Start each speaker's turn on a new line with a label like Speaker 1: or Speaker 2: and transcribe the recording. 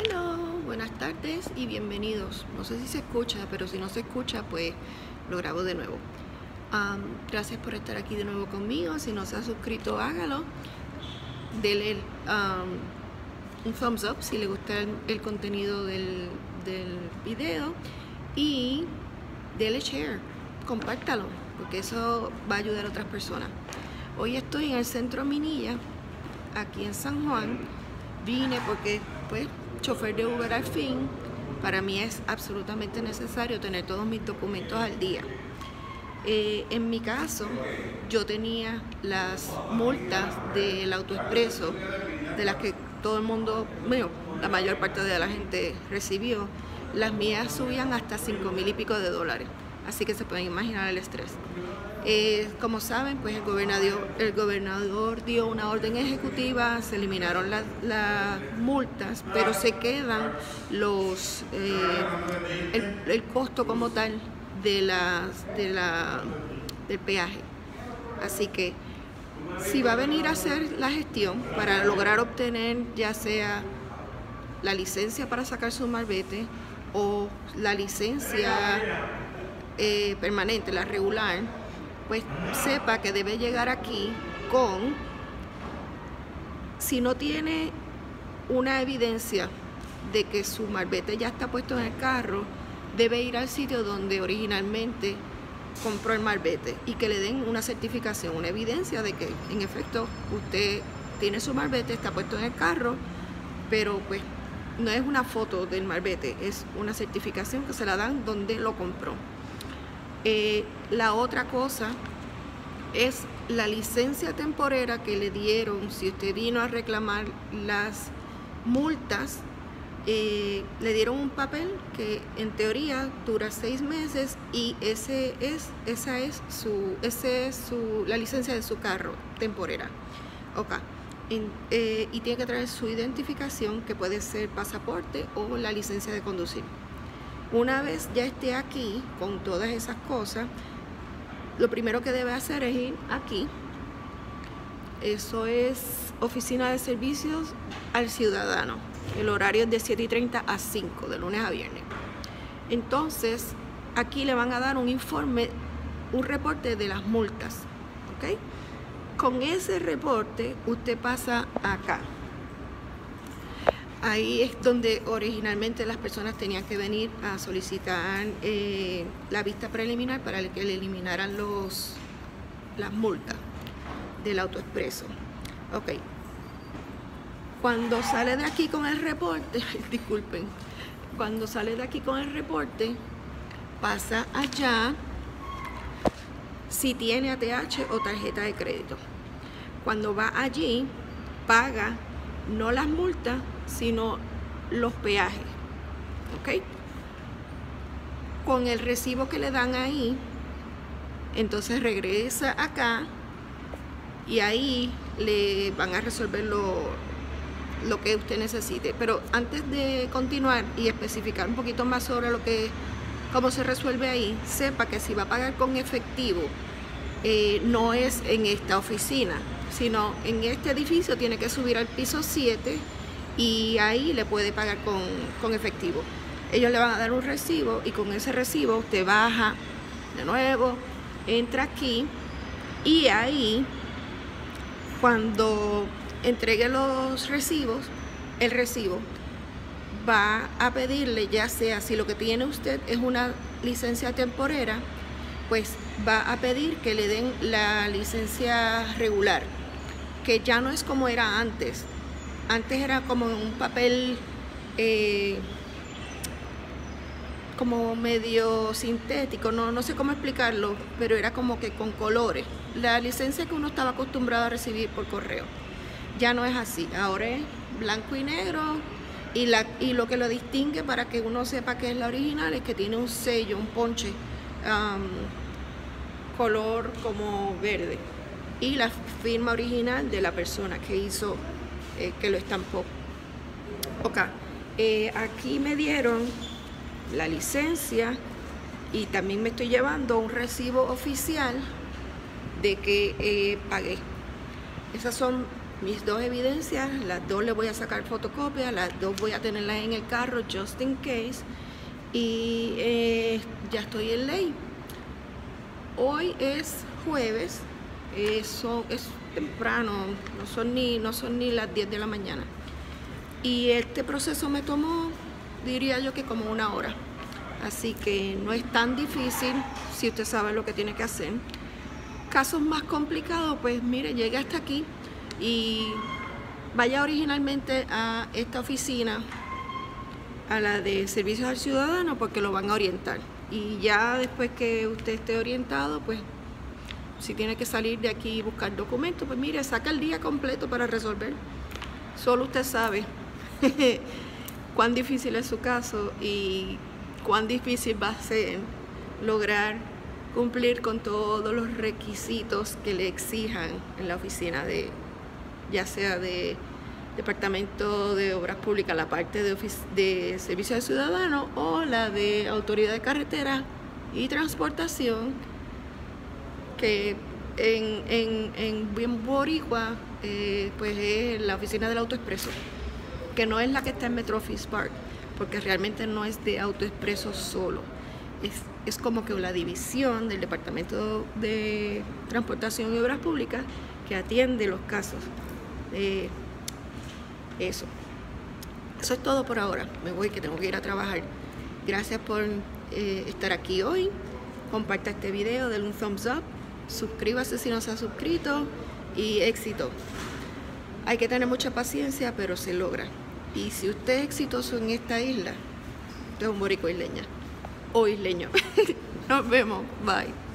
Speaker 1: Hello, buenas tardes y bienvenidos. No sé si se escucha, pero si no se escucha, pues lo grabo de nuevo. Gracias por estar aquí de nuevo conmigo. Si no se ha suscrito, hágalo. Dele un thumbs up si le gusta el, el contenido del, del, video. Y dele share, compártalo, porque eso va a ayudar a otras personas. Hoy estoy en el centro Minilla, aquí en San Juan. Vine porque, pues, chofer de Uber al fin, para mí es absolutamente necesario tener todos mis documentos al día. Eh, en mi caso, yo tenía las multas del autoexpreso, de las que todo el mundo, bueno, la mayor parte de la gente recibió, las mías subían hasta 5 mil y pico de dólares. Así que se pueden imaginar el estrés. Eh, como saben, pues el gobernador, dio una orden ejecutiva, se eliminaron las, multas, pero se quedan los eh, el, costo como tal de las, de la, del peaje. Así que si va a venir a hacer la gestión para lograr obtener ya sea la licencia para sacar su marbete o la licencia eh, permanente, la regular, pues sepa que debe llegar aquí con, si no tiene una evidencia de que su marbete ya está puesto en el carro, debe ir al sitio donde originalmente compró el marbete y que le den una certificación, una evidencia de que en efecto usted tiene su marbete, está puesto en el carro, pero pues no es una foto del marbete, es una certificación que se la dan donde lo compró. Eh, la otra cosa es la licencia temporera que le dieron si usted vino a reclamar las multas. Eh, le dieron un papel que en teoría dura seis meses y ese es, esa es su, ese es su, la licencia de su carro temporera. Okay. Eh, y tiene que traer su identificación que puede ser pasaporte o la licencia de conducir. Una vez ya esté aquí con todas esas cosas, lo primero que debe hacer es ir aquí. Eso es Oficina de Servicios al Ciudadano. El horario es de 7 y 30 a 5, de lunes a viernes. Entonces, aquí le van a dar un informe, un reporte de las multas. ¿Ok? Con ese reporte, usted pasa acá. Ahí es donde originalmente las personas tenían que venir a solicitar eh, la vista preliminar para que le eliminaran los, las multas del autoexpreso. Ok. Cuando sale de aquí con el reporte, disculpen, cuando sale de aquí con el reporte, pasa allá si tiene ATH o tarjeta de crédito. Cuando va allí, paga no las multas, sino los peajes. ¿Ok? Con el recibo que le dan ahí, entonces regresa acá y ahí le van a resolver lo, lo que usted necesite. Pero antes de continuar y especificar un poquito más sobre lo que cómo se resuelve ahí, sepa que si va a pagar con efectivo, eh, no es en esta oficina, sino en este edificio tiene que subir al piso 7 y ahí le puede pagar con, efectivo. Ellos le van a dar un recibo y con ese recibo usted baja de nuevo, entra aquí y ahí cuando entregue los recibos, el recibo va a pedirle ya sea si lo que tiene usted es una licencia temporera, pues va a pedir que le den la licencia regular, que ya no es como era antes, antes era como un papel eh, como medio sintético, no, no sé cómo explicarlo, pero era como que con colores. La licencia que uno estaba acostumbrado a recibir por correo. Ya no es así, ahora es blanco y negro y, la, y lo que lo distingue para que uno sepa que es la original es que tiene un sello, un ponche color como verde y la firma original de la persona que hizo eh, que lo estampó. Ok, eh, aquí me dieron la licencia y también me estoy llevando un recibo oficial de que eh, pagué. Esas son mis dos evidencias, las dos le voy a sacar fotocopia, las dos voy a tenerlas en el carro just in case y eh, ya estoy en ley. Hoy es jueves, eso es temprano, no son ni, no son ni las 10 de la mañana. Y este proceso me tomó, diría yo que como una hora. Así que no es tan difícil si usted sabe lo que tiene que hacer. Casos más complicados, pues mire, llegue hasta aquí y vaya originalmente a esta oficina, a la de Servicios al Ciudadano, porque lo van a orientar. Y ya después que usted esté orientado, pues si tiene que salir de aquí y buscar documentos, pues mire, saca el día completo para resolver. Solo usted sabe cuán difícil es su caso y cuán difícil va a ser lograr cumplir con todos los requisitos que le exijan en la oficina de, ya sea de Departamento de Obras Públicas, la parte de, de Servicio de Ciudadano o la de Autoridad de Carretera y Transportación, que en, en, en Boricua eh, pues es la oficina del autoexpreso, que no es la que está en Metro Office Park, porque realmente no es de autoexpreso solo. Es, es como que la división del Departamento de Transportación y Obras Públicas que atiende los casos. de eso. Eso es todo por ahora. Me voy que tengo que ir a trabajar. Gracias por eh, estar aquí hoy. Comparta este video, denle un thumbs up. Suscríbase si no se ha suscrito. Y éxito. Hay que tener mucha paciencia, pero se logra. Y si usted es exitoso en esta isla, usted es un borico isleña. O isleño. Nos vemos. Bye.